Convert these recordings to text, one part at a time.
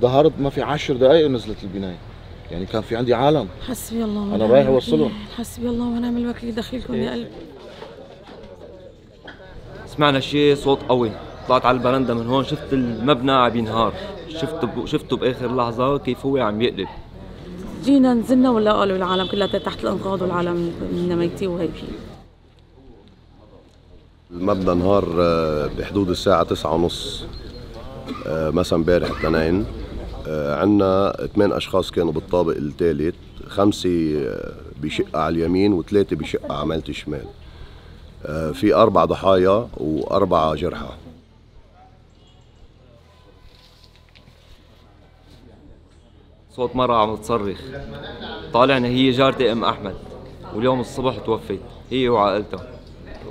ظهرت ما في عشر دقائق ونزلت البناية. يعني كان في عندي عالم. حسبي الله ونعم أنا رايح الوكيل. أوصلهم. حسبي الله ونعم الوكيل. دخيلكم يا قلبي. سمعنا شيء صوت قوي. طلعت على البرندة من هون شفت المبنى عم ينهار. شفته ب... شفته بآخر لحظة كيف هو عم يقلب. جينا نزلنا ولا قالوا العالم كلها تحت الأنقاض والعالم من ميتين وهيك المبنى انهار آه، بحدود الساعة تسعة ونص آه، مساء امبارح اثنين. عندنا ثمان أشخاص كانوا بالطابق الثالث خمسة آه، بشقة على اليمين وثلاثة بشقة على مالة الشمال آه، في أربع ضحايا وأربعة جرحى. صوت مرة عم تصرخ. طالعنا هي جارتي أم أحمد واليوم الصبح توفت هي وعائلتها.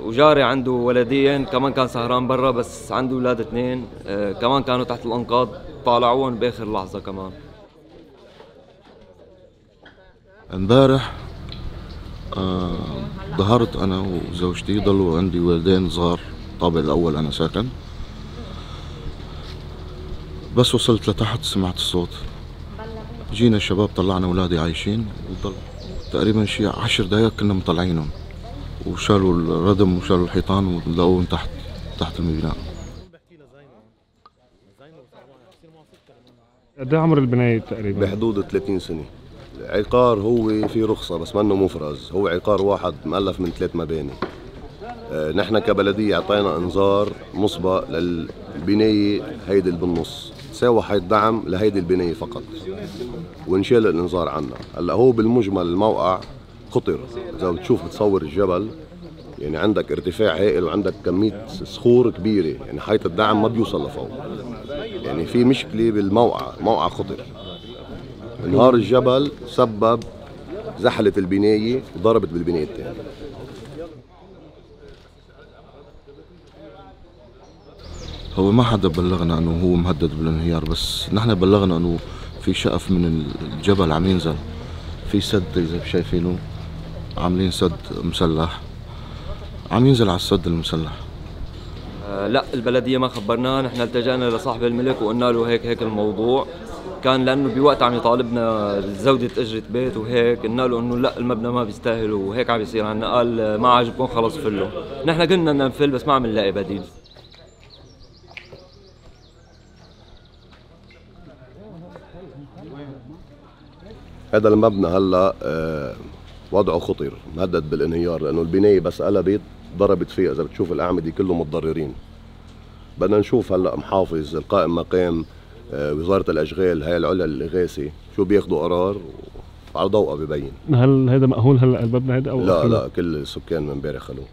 وجاري عنده ولدين كمان كان سهران برا بس عنده أولاد اثنين آه كمان كانوا تحت الأنقاض. طالعوهم بآخر لحظة كمان. امبارح آه أنا وزوجتي ضلوا عندي ولدين صغار الطابق الأول أنا ساكن. بس وصلت لتحت سمعت الصوت. جينا الشباب طلعنا اولادي عايشين. وضل تقريبا شي عشر دقايق كنا مطلعينهم. وشالوا الردم وشالوا الحيطان ولقوهم تحت تحت البناء قد إيه عمر البناية تقريبا؟ بحدود 30 سنة. العقار هو في رخصة بس منه مفرز. هو عقار واحد مؤلف من ثلاث مباني. آه، نحن كبلدية أعطينا إنذار مسبق للبناية هيدي اللي بالنص. تساوى حيث دعم لهيدي البناية فقط. وانشال الإنذار عنا. هلأ هو بالمجمل الموقع خطر. إذا بتشوف بتصور الجبل يعني عندك ارتفاع هائل وعندك كمية صخور كبيرة. يعني حيث الدعم ما بيوصل لفوق. يعني في مشكلة بالموقع موقع خطر. انهار الجبل سبب زحلة البناية وضربت بالبناية الثانية هو ما حدا بلغنا إنه هو مهدد بالانهيار بس نحن بلغنا إنه في شقف من الجبل عم ينزل. في سد إذا شايفينه عاملين سد مسلح. عم ينزل على السد المسلح. لا البلدية ما خبرناه نحن التجأنا لصاحب الملك وقلنا له هيك هيك الموضوع. كان لأنه بوقت عم يطالبنا زودة أجرة بيت وهيك قلنا له إنه لا المبنى ما بيستاهل وهيك عم بيصير عنا. قال آه، ما عجبكم خلص فلوا نحن قلنا بدنا نفل بس ما عم نلاقي بديل. هذا المبنى هلأ آه، وضعه خطر مهدد بالانهيار لأنه البناية بس قلبت. ضربت فيها إذا بتشوف الأعمدة كلهم متضررين. بدنا نشوف هلأ محافظ القائم مقام آه، وزارة الأشغال هاي العليا للاغاثه شو بياخذوا قرار؟ وعلى ضوءها ببين. هل هذا مأهول هلأ؟ المبنى هذا أو لا؟ لا كل السكان من امبارح خلوه.